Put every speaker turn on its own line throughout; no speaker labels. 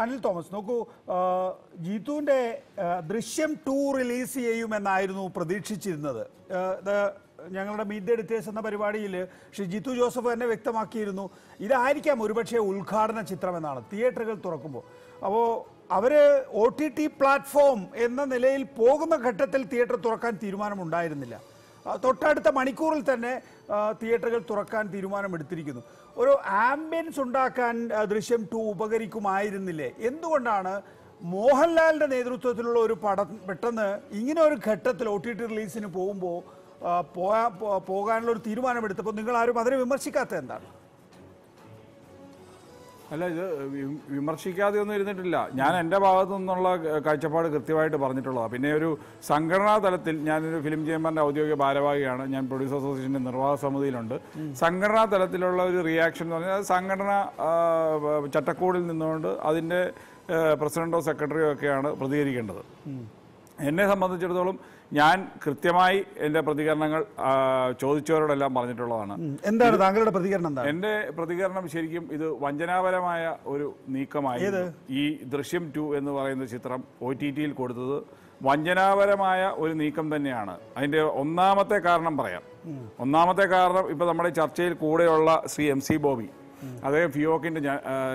Anil Thomas നോക്കൂ ജീത്തുവിന്റെ ദൃശ്യം to release ചെയ്യുമെന്നായിരുന്നു പ്രതീക്ഷിച്ചിരുന്നത്. ഞങ്ങളുടെ മീറ്റ് എഡിറ്റേഴ്സ് എന്ന പരിപാടിയിൽ ശ്രീ ജിത്തു ജോസഫ് തന്നെ വ്യക്തമാക്കിയിരുന്നു. ഇതായിരിക്കാം ഒരുപക്ഷെ ഉദ്ഘാടന ചിത്രമെന്നാണ്. തിയേറ്ററുകൾ തുറക്കുമ്പോൾ. അപ്പോൾ അവർ ഒ ടി ടി പ്ലാറ്റ്ഫോം എന്ന നിലയിൽ പോകുന്ന ഘട്ടത്തിൽ തിയേറ്റർ തുറക്കാൻ തീരുമാനമുണ്ടായിരുന്നില്ല. തൊട്ടടുത്ത മണിക്കൂറിൽ തന്നെ തിയേറ്ററുകൾ തുറക്കാൻ തീരുമാനമെടുത്തിരിക്കുന്നു. ഒരു ആംബിയൻസ് ഉണ്ടാക്കാൻ ദൃശ്യം ടു ഉപകരിക്കുമായിരുന്നില്ലേ? എന്തുകൊണ്ടാണ് മോഹൻലാലിന്റെ നേതൃത്വത്തിലുള്ള ഒരു പടം പെട്ടെന്ന് ഇങ്ങനെ ഒരു ഘട്ടത്തിൽ ഒ ടി ടി റിലീസിന് പോകുമ്പോൾ പോകാനുള്ള ഒരു തീരുമാനമെടുത്തപ്പോൾ നിങ്ങൾ ആരും അതിനെ വിമർശിക്കാത്ത എന്താണ്?
അല്ല ഇത് വിമർശിക്കാതെ ഒന്നും ഇരുന്നിട്ടില്ല. ഞാൻ എന്റെ ഭാഗത്തു നിന്നുള്ള കാഴ്ചപ്പാട് കൃത്യമായിട്ട് പറഞ്ഞിട്ടുള്ളതാണ് പിന്നെ ഒരു സംഘടനാ തലത്തിൽ ഞാനൊരു ഫിലിം ചേംബറിന്റെ ഔദ്യോഗിക ഭാരവാഹിയാണ്. ഞാൻ പ്രൊഡ്യൂസർ അസോസിയേഷന്റെ നിർവാഹ സമിതിയിലുണ്ട്. സംഘടനാ തലത്തിലുള്ള ഒരു റിയാക്ഷൻ എന്ന് പറഞ്ഞാൽ സംഘടന ചട്ടക്കൂടിൽ നിന്നുകൊണ്ട് അതിന്റെ പ്രസിഡന്റോ സെക്രട്ടറിയോ ഒക്കെയാണ് പ്രതികരിക്കേണ്ടത്. എന്നെ സംബന്ധിച്ചിടത്തോളം ഞാൻ കൃത്യമായി എന്റെ പ്രതികരണങ്ങൾ ചോദിച്ചവരോടെല്ലാം പറഞ്ഞിട്ടുള്ളതാണ്.
എന്താണ് താങ്കളുടെ പ്രതികരണം എന്താണ്?
എന്റെ പ്രതികരണം ശരിക്കും ഇത് വഞ്ചനാപരമായ ഒരു നീക്കമായി ഈ ദൃശ്യം ടു എന്ന് പറയുന്ന ചിത്രം ഒ ടി ടിയിൽ കൊടുത്തത് വഞ്ചനാപരമായ ഒരു നീക്കം തന്നെയാണ്. അതിന്റെ ഒന്നാമത്തെ കാരണം പറയാം. ഒന്നാമത്തെ കാരണം ഇപ്പൊ നമ്മുടെ ചർച്ചയിൽ കൂടെയുള്ള ശ്രീ എം സി ബോബി. അദ്ദേഹം ഫിയോക്കിന്റെ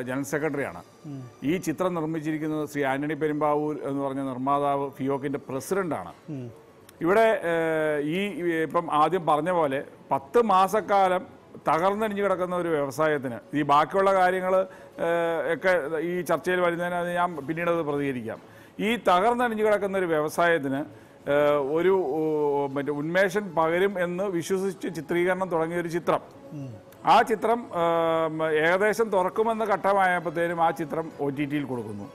ജനറൽ സെക്രട്ടറിയാണ്. ഈ ചിത്രം നിർമ്മിച്ചിരിക്കുന്നത് ശ്രീ ആന്റണി പെരുമ്പാവൂർ എന്ന് പറഞ്ഞ നിർമ്മാതാവ് ഫിയോക്കിന്റെ പ്രസിഡന്റാണ്. ഇവിടെ ഈ ഇപ്പം ആദ്യം പറഞ്ഞ പോലെ പത്ത് മാസക്കാലം തകർന്നടിഞ്ഞു കിടക്കുന്ന ഒരു വ്യവസായത്തിന് ഈ ബാക്കിയുള്ള കാര്യങ്ങൾ ഒക്കെ ഈ ചർച്ചയിൽ വരുന്നതിന് ഞാൻ പിന്നീട് പ്രതികരിക്കാം. ഈ തകർന്നടിഞ്ഞു കിടക്കുന്ന ഒരു വ്യവസായത്തിന് ഒരു മറ്റേ ഉന്മേഷം പകരും എന്ന് വിശ്വസിച്ച് ചിത്രീകരണം തുടങ്ങിയ ഒരു ചിത്രം. ആ ചിത്രം ഏകദേശം തുറക്കുമെന്ന ഘട്ടമായപ്പോഴത്തേനും ആ ചിത്രം ഒ ടി ടിയിൽ കൊടുക്കുന്നു.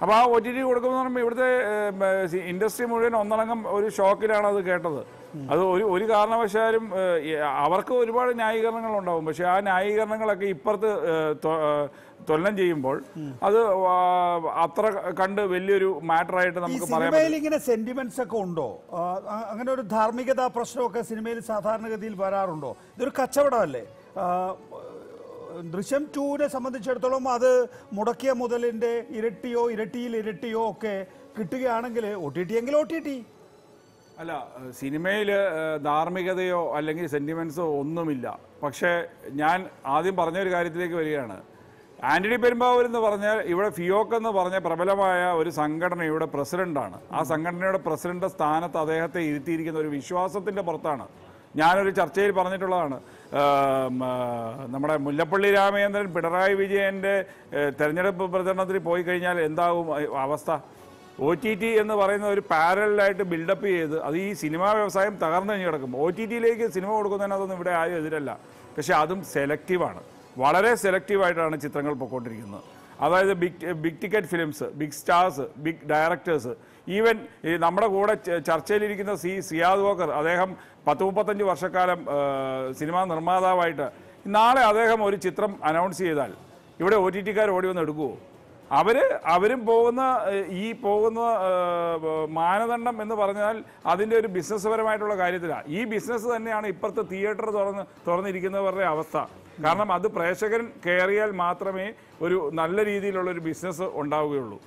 അപ്പോൾ ആ ഒ ടി ടി കൊടുക്കുമെന്ന് പറയുമ്പോൾ ഇവിടുത്തെ ഇൻഡസ്ട്രി മുഴുവൻ ഒന്നടങ്കം ഒരു ഷോക്കിലാണ് അത് കേട്ടത്. അത് ഒരു ഒരു കാരണവശാലും അവർക്ക് ഒരുപാട് ന്യായീകരണങ്ങൾ ഉണ്ടാവും പക്ഷേ ആ ന്യായീകരണങ്ങളൊക്കെ ഇപ്പുറത്ത് ഏഹ്, തൊ- ഏഹ്, തുലനം ചെയ്യുമ്പോൾ അത് അത്ര കണ്ട് വലിയൊരു മാറ്ററായിട്ട് നമുക്ക്
സിനിമയിൽ ഇങ്ങനെ സെന്റിമെന്റ്സ് ഒക്കെ ഉണ്ടോ? അങ്ങനെ ഒരു ധാർമ്മികതാ പ്രശ്നമൊക്കെ സിനിമയിൽ സാധാരണഗതിയിൽ വരാറുണ്ടോ? ഇതൊരു കച്ചവടമല്ലേ? ദൃശ്യം ടൂവിനെ സംബന്ധിച്ചിടത്തോളം അത് മുടക്കിയ മുതലിന്റെ ഇരട്ടിയോ ഇരട്ടിയിൽ ഇരട്ടിയോ ഒക്കെ കിട്ടുകയാണെങ്കിൽ ഒ ടി ടി എങ്കിൽ ഒ ടി ടി.
അല്ല സിനിമയിൽ ധാർമ്മികതയോ അല്ലെങ്കിൽ സെന്റിമെൻസോ ഒന്നുമില്ല. പക്ഷേ ഞാൻ ആദ്യം പറഞ്ഞ ഒരു കാര്യത്തിലേക്ക് വരികയാണ്. ആന്റണി പെരുമ്പാവൂർ എന്ന് പറഞ്ഞാൽ ഇവിടെ ഫിയോക്ക് എന്ന് പറഞ്ഞ പ്രബലമായ ഒരു സംഘടനയുടെ പ്രസിഡന്റാണ്. ആ സംഘടനയുടെ പ്രസിഡന്റ് സ്ഥാനത്ത് അദ്ദേഹത്തെ ഇരുത്തിയിരിക്കുന്ന ഒരു വിശ്വാസത്തിന്റെ പുറത്താണ്. ഞാനൊരു ചർച്ചയിൽ പറഞ്ഞിട്ടുള്ളതാണ്. നമ്മുടെ മുല്ലപ്പള്ളി രാമചന്ദ്രൻ പിണറായി വിജയന്റെ തെരഞ്ഞെടുപ്പ് പ്രചരണത്തിൽ പോയി കഴിഞ്ഞാൽ എന്താകും അവസ്ഥ? ഒ ടി ടി എന്ന് പറയുന്ന ഒരു പാരലായിട്ട് ബിൽഡപ്പ് ചെയ്ത് അത് ഈ സിനിമാ വ്യവസായം തകർന്നു കഴിഞ്ഞ് കിടക്കും ഒ ടി ടിയിലേക്ക് സിനിമ കൊടുക്കുന്നതിനകത്തൊന്നും ഇവിടെ ആരും എതിരല്ല. പക്ഷെ അതും സെലക്റ്റീവാണ് വളരെ സെലക്റ്റീവായിട്ടാണ് ചിത്രങ്ങൾ പൊയ്ക്കൊണ്ടിരിക്കുന്നത് അതായത് big big ticket films big stars big directors even നമ്മുടെ കൂടെ ചർച്ചയിലിരിക്കുന്ന സി സിയാദ് വോക്കർ അദ്ദേഹം പത്ത് മുപ്പത്തഞ്ച് വർഷക്കാലം സിനിമാ നിർമ്മാതാവായിട്ട്. നാളെ അദ്ദേഹം ഒരു ചിത്രം അനൗൺസ് ചെയ്താൽ ഇവിടെ ഒ ടി ടിക്കാർ ഓടി വന്ന് എടുക്കുമോ അവർ അവരും പോകുന്ന ഈ പോകുന്ന മാനദണ്ഡം എന്ന് പറഞ്ഞാൽ അതിന്റെ ഒരു ബിസിനസ് പരമായിട്ടുള്ള കാര്യത്തിലാണ് ഈ ബിസിനസ് തന്നെയാണ് ഇപ്പുറത്തെ തിയേറ്റർ തുറന്ന് തുറന്നിരിക്കുന്നവരുടെ അവസ്ഥ. കാരണം അത് പ്രേക്ഷകൻ കയറിയാൽ മാത്രമേ ഒരു നല്ല രീതിയിലുള്ള ഒരു ബിസിനസ് ഉണ്ടാവുകയുള്ളൂ.